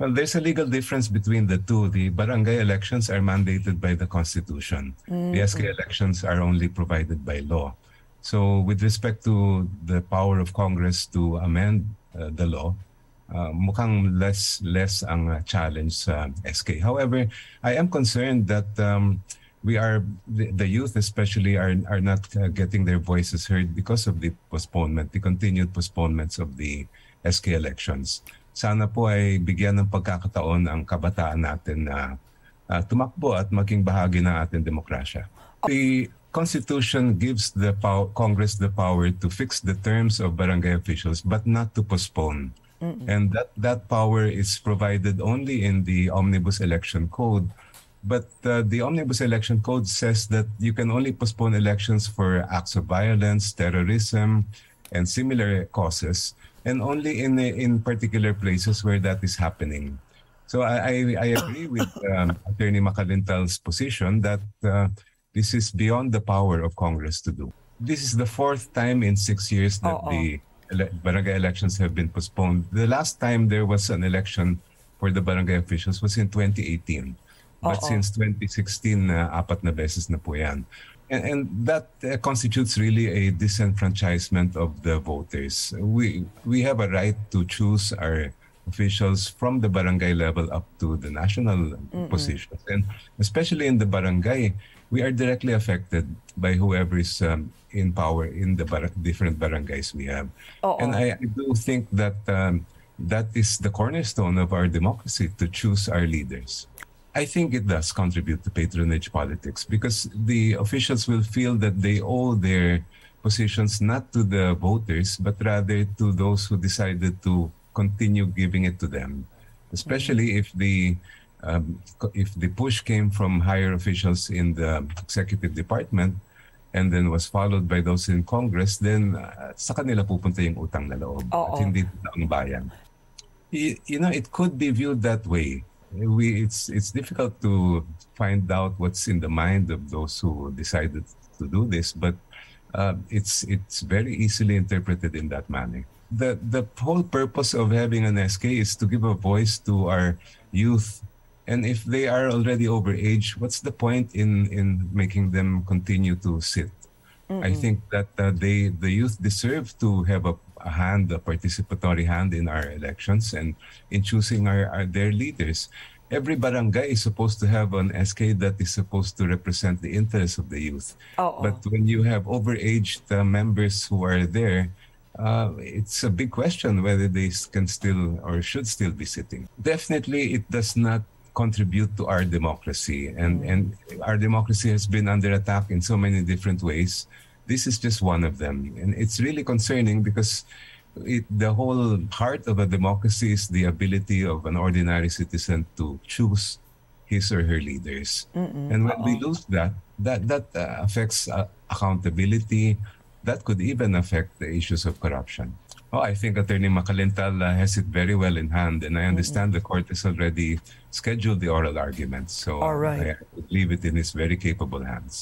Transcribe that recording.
Well, there's a legal difference between the two. The barangay elections are mandated by the Constitution. The SK elections are only provided by law. So, with respect to the power of Congress to amend uh, the law, uh, mukhang less less ang uh, challenge sa SK. However, I am concerned that um, we are the, the youth especially are are not uh, getting their voices heard because of the postponement, the continued postponements of the SK elections. Sana po ay bigyan ng pagkakataon ang kabataan natin na uh, tumakbo at maging bahagi ng ating demokrasya. The Constitution gives the pow- Congress the power to fix the terms of barangay officials but not to postpone. And that, that power is provided only in the Omnibus Election Code. But uh, the Omnibus Election Code says that you can only postpone elections for acts of violence, terrorism, and similar causes, and only in in particular places where that is happening. So I, I, I agree with um, Attorney Makalintal's position that uh, this is beyond the power of Congress to do. This is the fourth time in six years that Oo. the ele- barangay elections have been postponed. The last time there was an election for the barangay officials was in 2018. But Oo. since 2016, uh, apat na beses na po yan. And, and that uh, constitutes really a disenfranchisement of the voters. We, we have a right to choose our officials from the barangay level up to the national positions. And especially in the barangay, we are directly affected by whoever is um, in power in the bar- different barangays we have. Oo. And I, I do think that um, that is the cornerstone of our democracy to choose our leaders. I think it does contribute to patronage politics because the officials will feel that they owe their positions not to the voters, but rather to those who decided to continue giving it to them. Especially if the um, if the push came from higher officials in the executive department and then was followed by those in Congress, then uh, sa kanila pupunta yung utang na loob Oo. at hindi ang bayan. Y- you know, it could be viewed that way. We, it's it's difficult to find out what's in the mind of those who decided to do this, but uh, it's it's very easily interpreted in that manner. The the whole purpose of having an SK is to give a voice to our youth, and if they are already over age, what's the point in in making them continue to sit? I think that uh, they the youth deserve to have a, a hand, a participatory hand in our elections and in choosing our, our their leaders. Every barangay is supposed to have an SK that is supposed to represent the interests of the youth. Oo. But when you have overaged uh, members who are there, uh, it's a big question whether they can still or should still be sitting. Definitely, it does not contribute to our democracy, and and our democracy has been under attack in so many different ways. This is just one of them, and it's really concerning because. It, the whole heart of a democracy is the ability of an ordinary citizen to choose his or her leaders. And when we lose that, that that uh, affects uh, accountability. That could even affect the issues of corruption. Oh, I think Attorney Macalintal uh, has it very well in hand, and I understand the court has already scheduled the oral arguments. So All right. I leave it in his very capable hands.